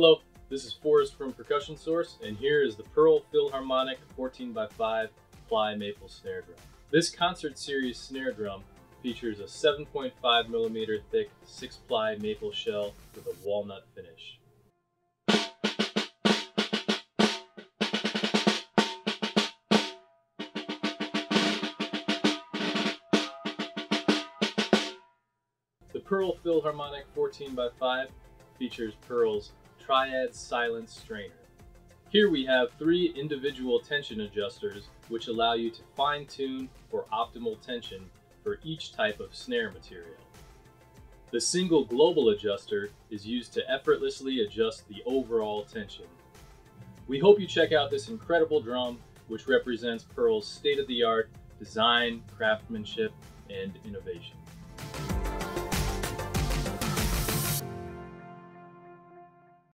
Hello, this is Forrest from Percussion Source, and here is the Pearl Philharmonic 14x5 ply maple snare drum. This concert series snare drum features a 7.5 millimeter thick 6 ply maple shell with a walnut finish. The Pearl Philharmonic 14x5 features Pearl's Triad Silent Strainer. Here we have three individual tension adjusters which allow you to fine tune for optimal tension for each type of snare material. The single global adjuster is used to effortlessly adjust the overall tension. We hope you check out this incredible drum which represents Pearl's state-of-the-art design, craftsmanship, and innovation.